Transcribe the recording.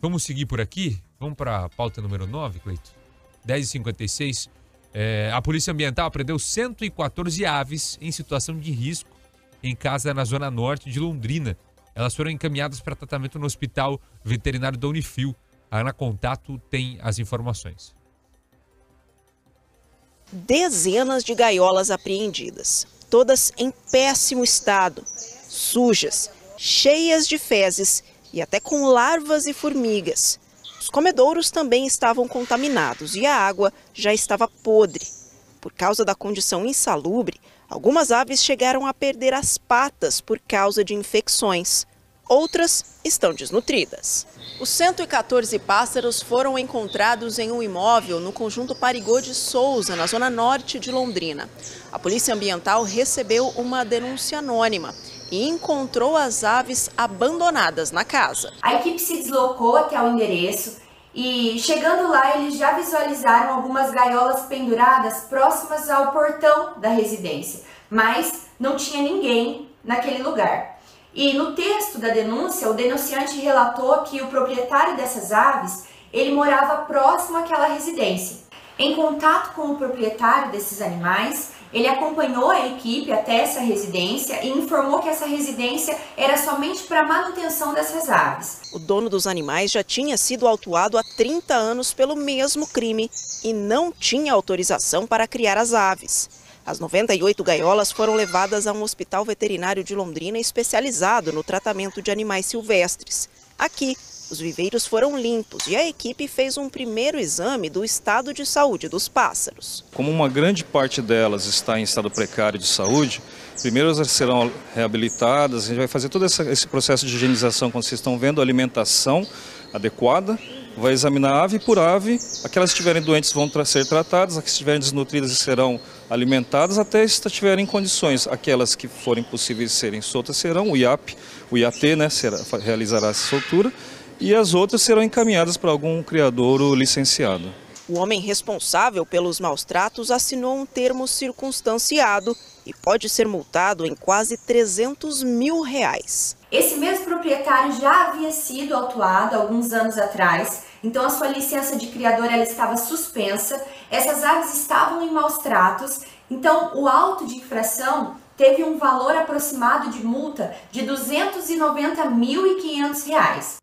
Vamos seguir por aqui? Vamos para a pauta número 9, Cleito? 10h56. É, a Polícia Ambiental prendeu 114 aves em situação de risco em casa na zona norte de Londrina. Elas foram encaminhadas para tratamento no Hospital Veterinário da Unifil. A Ana Contato tem as informações. Dezenas de gaiolas apreendidas, todas em péssimo estado, sujas, cheias de fezes e até com larvas e formigas. Os comedouros também estavam contaminados e a água já estava podre. Por causa da condição insalubre, algumas aves chegaram a perder as patas por causa de infecções. Outras estão desnutridas. Os 114 pássaros foram encontrados em um imóvel no conjunto Parigô de Souza, na zona norte de Londrina. A Polícia Ambiental recebeu uma denúncia anônima e encontrou as aves abandonadas na casa. A equipe se deslocou até o endereço e, chegando lá, eles já visualizaram algumas gaiolas penduradas próximas ao portão da residência, mas não tinha ninguém naquele lugar. E no texto da denúncia, o denunciante relatou que o proprietário dessas aves, ele morava próximo àquela residência. Em contato com o proprietário desses animais, ele acompanhou a equipe até essa residência e informou que essa residência era somente para manutenção dessas aves. O dono dos animais já tinha sido autuado há 30 anos pelo mesmo crime e não tinha autorização para criar as aves. As 98 gaiolas foram levadas a um hospital veterinário de Londrina especializado no tratamento de animais silvestres. Aqui, os viveiros foram limpos e a equipe fez um primeiro exame do estado de saúde dos pássaros. Como uma grande parte delas está em estado precário de saúde, primeiro elas serão reabilitadas, a gente vai fazer todo esse processo de higienização, quando vocês estão vendo, alimentação adequada, vai examinar ave por ave, aquelas que estiverem doentes vão ser tratadas, as que estiverem desnutridas serão alimentadas até estiverem em condições. Aquelas que forem possíveis serem soltas serão, o IAP, o IAT né, será, realizará essa soltura, e as outras serão encaminhadas para algum criadouro licenciado. O homem responsável pelos maus tratos assinou um termo circunstanciado e pode ser multado em quase 300 mil reais. Esse mesmo proprietário já havia sido autuado alguns anos atrás, então a sua licença de criador ela estava suspensa, essas aves estavam em maus tratos, então o auto de infração teve um valor aproximado de multa de R$ 290.500.